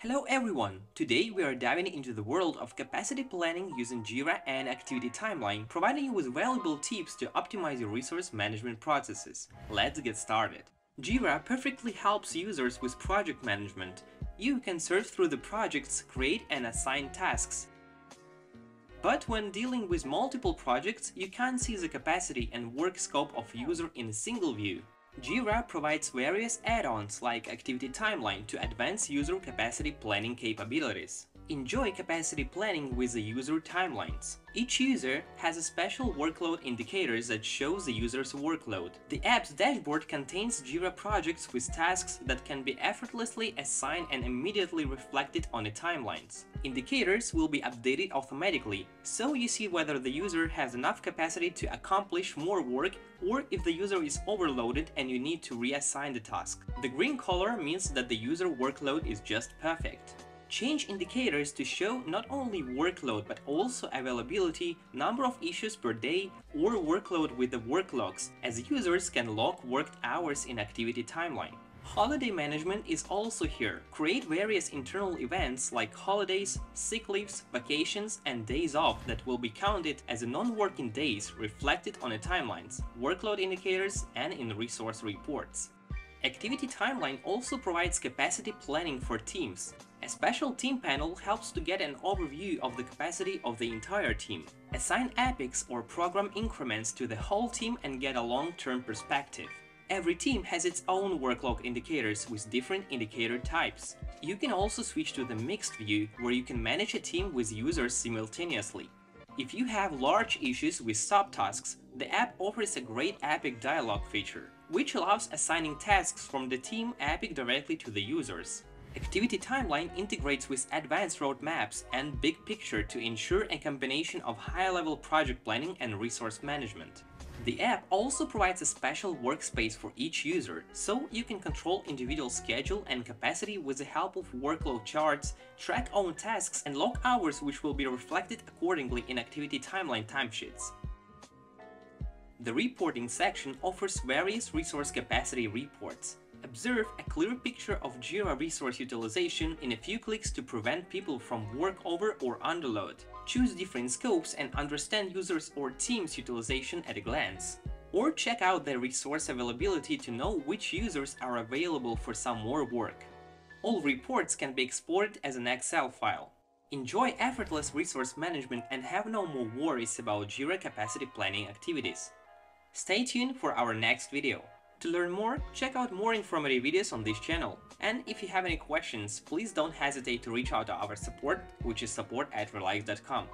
Hello everyone! Today we are diving into the world of capacity planning using Jira and Activity Timeline, providing you with valuable tips to optimize your resource management processes. Let's get started. Jira perfectly helps users with project management. You can search through the projects, create and assign tasks. But when dealing with multiple projects, you can't see the capacity and work scope of user in a single view. Jira provides various add-ons like Activity Timeline to advance user capacity planning capabilities. Enjoy capacity planning with the user timelines. Each user has a special workload indicators that shows the user's workload. The app's dashboard contains Jira projects with tasks that can be effortlessly assigned and immediately reflected on the timelines. Indicators will be updated automatically, so you see whether the user has enough capacity to accomplish more work or if the user is overloaded and you need to reassign the task. The green color means that the user workload is just perfect. Change indicators to show not only workload but also availability, number of issues per day, or workload with the work logs, as users can log worked hours in activity timeline. Holiday management is also here. Create various internal events like holidays, sick leaves, vacations, and days off that will be counted as non-working days reflected on the timelines, workload indicators, and in resource reports. Activity Timeline also provides capacity planning for teams. A special team panel helps to get an overview of the capacity of the entire team. Assign epics or program increments to the whole team and get a long-term perspective. Every team has its own workload indicators with different indicator types. You can also switch to the mixed view, where you can manage a team with users simultaneously. If you have large issues with subtasks, the app offers a great Epic dialog feature, which allows assigning tasks from the team Epic directly to the users. Activity Timeline integrates with advanced roadmaps and Big Picture to ensure a combination of high-level project planning and resource management. The app also provides a special workspace for each user, so you can control individual schedule and capacity with the help of workload charts, track own tasks and log hours which will be reflected accordingly in activity timeline timesheets. The reporting section offers various resource capacity reports. Observe a clear picture of Jira resource utilization in a few clicks to prevent people from work over or underload. Choose different scopes and understand users or teams utilization at a glance. Or check out their resource availability to know which users are available for some more work. All reports can be exported as an Excel file. Enjoy effortless resource management and have no more worries about Jira capacity planning activities. Stay tuned for our next video. To learn more, check out more informative videos on this channel. And if you have any questions, please don't hesitate to reach out to our support, which is support at reliex.com.